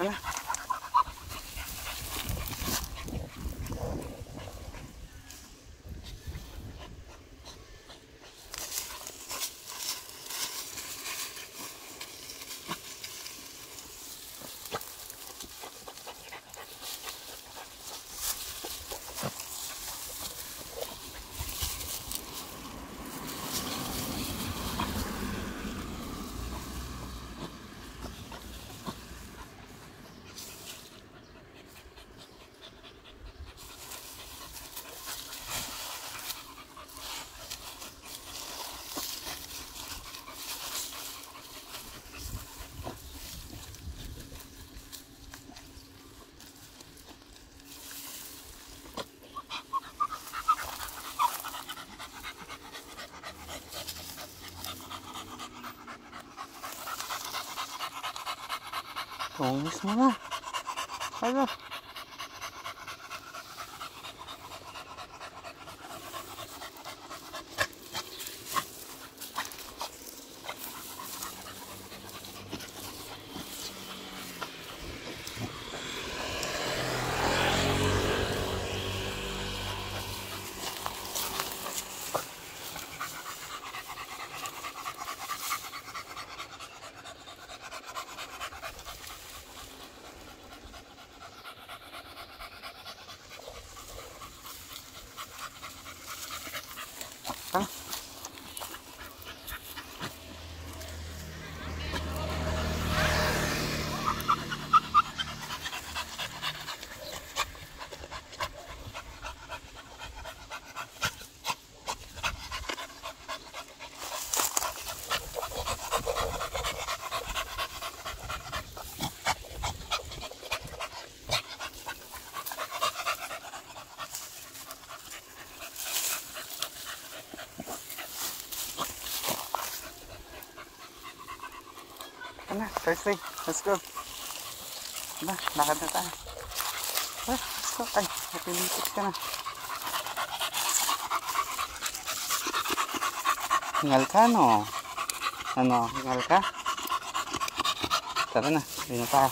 Ano? Tungis mo na. Ano? Ano? Thursday. Let's go. Ano? Lakad na tayo. Ah, let's go. Ay, napilipit ka na. Hingal ka, no? Ano? Hingal ka? Tara na. Hindi na tayo.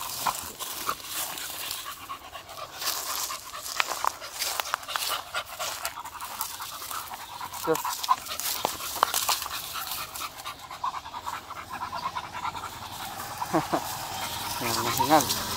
Let's go. Hingal na hingal.